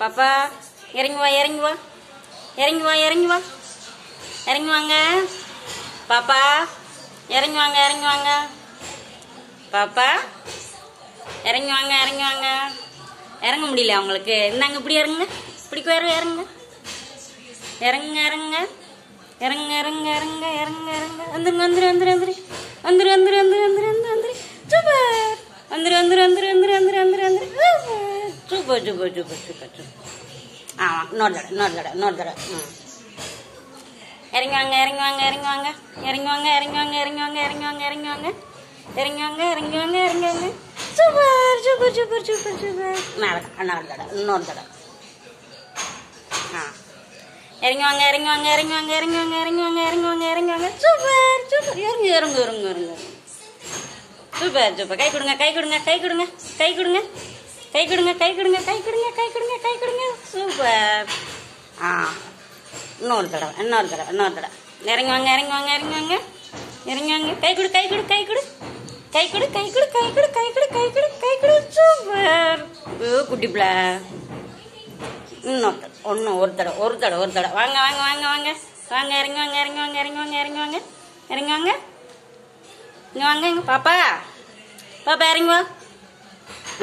பாப்பா இறங்கி வா இறங்கி வா. இறங்கி வா இறங்கி வா. இறங்கி வாங்க. பாப்பா இறங்கி வாங்க இறங்கி வாங்க. பாப்பா இறங்கி வாங்க இறங்கி வாங்க. இறங்க முடியல அவங்களுக்கு. இந்தாங்க இப்படி இறங்குங்க. இப்படி வேறு இறங்குங்க. இறங்க இறங்க இறங்க இறங்க இறங்க இறங்க இறங்க வந்துருங்க வந்துரு வந்துரு வந்துரு. வந்துரு வந்துரு வந்துரு வந்துரு வந்துரு வந்துரு. வந்துரு வந்துரு வந்துரு வந்துரு வந்துரு. പോറ്റു പോറ്റു പോറ്റു പോറ്റു ആ നോർത്തട നോർത്തട നോർത്തട ഇറങ്ങി വാങ്ങ ഇറങ്ങി വാങ്ങ ഇറങ്ങി വാങ്ങ ഇറങ്ങി വാങ്ങ ഇറങ്ങി വാങ്ങ ഇറങ്ങി വാങ്ങ ഇറങ്ങി വാങ്ങ ഇറങ്ങി വാങ്ങ ഇറങ്ങി super super super super super നടക്കട നടക്കട നോർത്തട ആ ഇറങ്ങി വാങ്ങ ഇറങ്ങി വാങ്ങ ഇറങ്ങി വാങ്ങ ഇറങ്ങി ഇറങ്ങി വാങ്ങ ഇറങ്ങി വാങ്ങ ഇറങ്ങി വാങ്ങ സൂപ്പർ സൂപ്പർ ഇറങ്ങി ഇറങ്ങി ഇറങ്ങി സൂപ്പർ സൂപ്പർ കൈ കൊടുങ്ങ കൈ കൊടുങ്ങ കൈ കൊടുങ്ങ കൈ കൊടുങ്ങ கை கொடுங்க கை கொடுங்க கை கொடுங்க கை கொடுங்க கை கொடுங்க கை கொடுங்க கை கொடுங்க கை கொடுங்க சூப்பர் ஆ இன்னொரு தடவை இன்னொரு தடவை இன்னொரு தடவை இறங்கி வாங்க இறங்கி வாங்க இறங்கி வாங்க இறங்கி வாங்க கை கொடு கை கொடு கை கொடு கை கொடு கை கொடு கை கொடு கை கொடு கை கொடு கை கொடு சூப்பர் ஓ குட்டி பிள்ளை இன்னொரு தடவை ஒன்று ஒரு தடவை ஒரு தடவை ஒரு தடவை வாங்க வாங்க வாங்க வாங்க வாங்க இறங்கி வாங்க இறங்கி வாங்க இறங்கி வாங்க இறங்கி வாங்க இறங்கி வாங்க இங்கே வாங்க இங்கே பாப்பா பாப்பா இறங்கி வா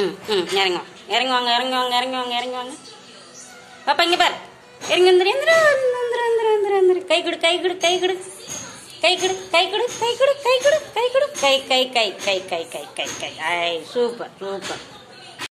ம் ம் இறங்குவாங்க இறங்குவாங்க இறங்குவாங்க இறங்கி பாப்பா இங்கே பார். இறங்கி வந்துரு எந்திரு வந்துரு வந்துரு வந்துரு வந்துரு. கை கொடு கை கொடு கை கொடு. கை கொடு கை கொடு கை கொடு கை கொடு கை கொடு. கை கை கை கை கை கை கை கை. ஐ சூப்பர் சூப்பர்.